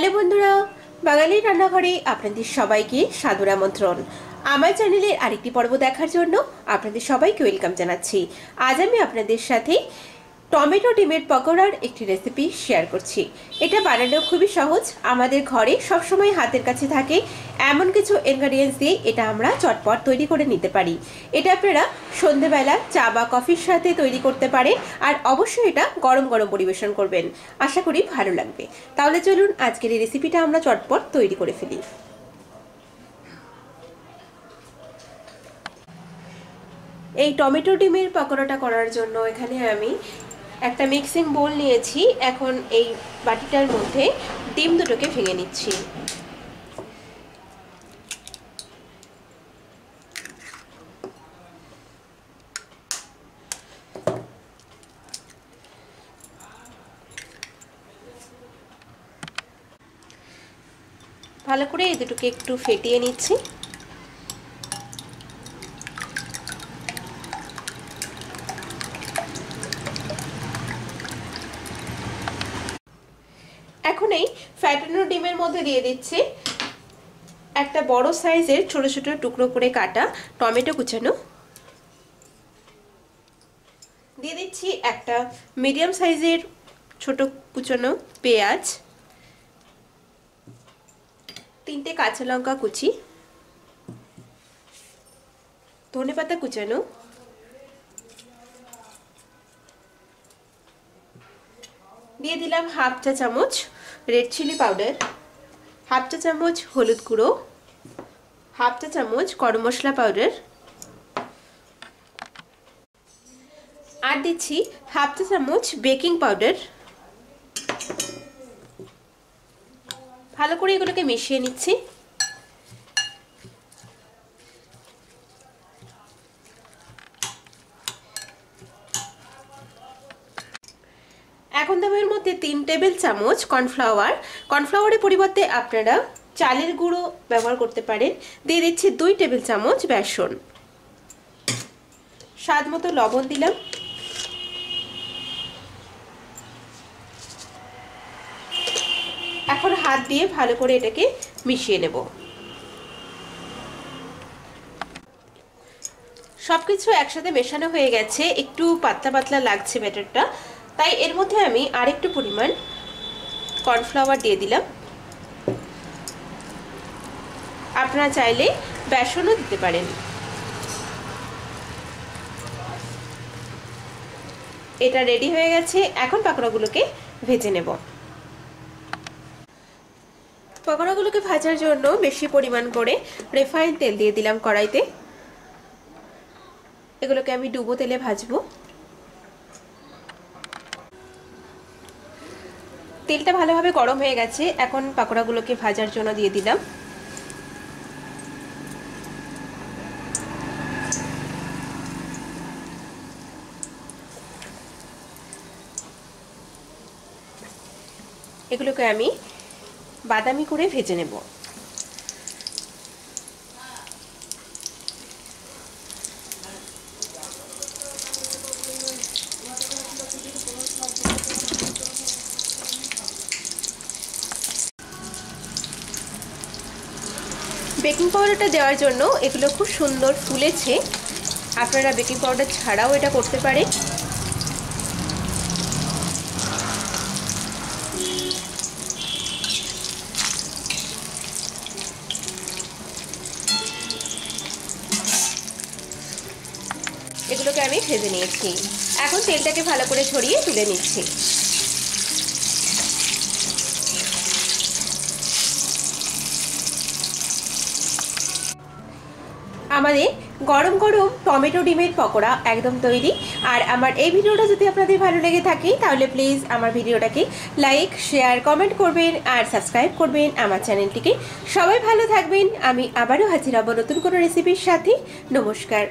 Hello বন্ধুরা, বাঙালির রান্নাঘরে আপনাদের সবাইকে সাদর আমন্ত্রণ। আমার চ্যানেলের আরেকটি পর্ব দেখার জন্য আপনাদের সবাইকে ওয়েলকাম জানাচ্ছি। আজ আমি আপনাদের সাথে টমেটো ডিমের পকোড়ার একটি রেসিপি শেয়ার করছি। এটা বানানো খুবই সহজ। আমাদের ঘরে সবসময় হাতের কাছে থাকে। এমন কিছু ইনগ্রেডিয়েন্টস দিয়ে এটা আমরা চটপট তৈরি করে নিতে পারি। এটা আপনারা সন্ধেবেলা চা বা কফির সাথে তৈরি করতে পারেন আর অবশ্যই এটা গরম গরম পরিবেশন করবেন। আশা করি ভালো লাগবে। তাহলে চলুন আজকের এই রেসিপিটা আমরা চটপট তৈরি করে ফেলি। এই টমেটো ডিমের পকোড়াটা করার জন্য এখানে আমি একটা মিক্সিং বোল নিয়েছি, এখন এই বাটিটার মধ্যে ডিম দুটোকে ভেঙে নিচ্ছি। ভালো করে এই দুটোকে একটু ফেটিয়ে নিচ্ছি। এখন এই ফ্যাটানো ডিমের মধ্যে দিয়ে দিচ্ছি একটা বড় সাইজের ছোট ছোট টুকরো করে কাটা টমেটো কুচানো। দিয়ে দিচ্ছি একটা মিডিয়াম সাইজের ছোট কুচানো পেঁয়াজ, তিনটে কাঁচা লঙ্কা কুচি, ধনে পাতা কুচানো, দিয়ে দিলাম হাফ চা চামচ রেড চিলি পাউডার হাফ চা চামচ হলুদ গুঁড়ো হাফ চা চামচ গরম মশলা পাউডার আর দিচ্ছি হাফ চা চামচ বেকিং পাউডার ভালো করে এগুলোকে মিশিয়ে নিচ্ছি। এখন দেবো এর মধ্যে তিন টেবিল চামচ কর্নফ্লাওয়ার। কর্নফ্লাওয়ারের পরিবর্তে আপনারা চালের গুঁড়ো ব্যবহার করতে পারেন। দিয়ে দিচ্ছি দুই টেবিল চামচ বেসন। স্বাদ মতো লবণ দিলাম। এখন হাত দিয়ে ভালো করে এটাকে মিশিয়ে নেব। সবকিছু একসাথে মেশানো হয়ে গেছে। একটু পাতলা পাতলা লাগছে ব্যাটারটা। তাই এর মধ্যে আমি আরেকটু পরিমাণ কর্নফ্লাওয়ার দিয়ে দিলাম। আপনারা চাইলে বেসনও দিতে পারেন। এটা রেডি হয়ে গেছে। এখন পাকোড়াগুলোকে ভেজে নেব। পকোড়াগুলোকে ভাজার জন্য বেশি পরিমাণ করে রিফাইন তেল দিয়ে দিলাম কড়াইতে। এগুলোকে আমি ডুবো তেলে ভাজবো। তেলটা ভালোভাবে গরম হয়ে গেছে। এখন পাকোড়াগুলোকে ভাজার জন্য দিয়ে দিলাম। এগুলোকে আমি বাদামি করে ভেজে নেব। বেকিং পাউডারটা দেওয়ার জন্য এগুলো খুব সুন্দর ফুলেছে। আপনারা বেকিং পাউডার ছাড়াও এটা করতে পারেন। এগুলোকে আমি ভেজে নিয়েছি। এখন তেলটাকে ভালো করে ছড়িয়ে তুলে নিচ্ছি। আমাদের গরম গরম টমেটো ডিমের পকোড়া একদম তৈরি। আর আমার এই ভিডিওটা যদি আপনাদের ভালো লেগে থাকে, তাহলে প্লিজ আমার ভিডিওটাকে লাইক শেয়ার কমেন্ট করবেন আর সাবস্ক্রাইব করবেন আমার চ্যানেলটিকে সবাই ভালো থাকবেন, আমি আবারও হাজির হব নতুন কোনো রেসিপির সাথে। নমস্কার।